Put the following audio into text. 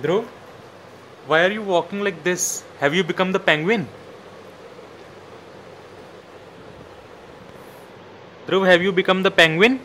Dhruv, why are you walking like this? Have you become the penguin? Dhruv, have you become the penguin?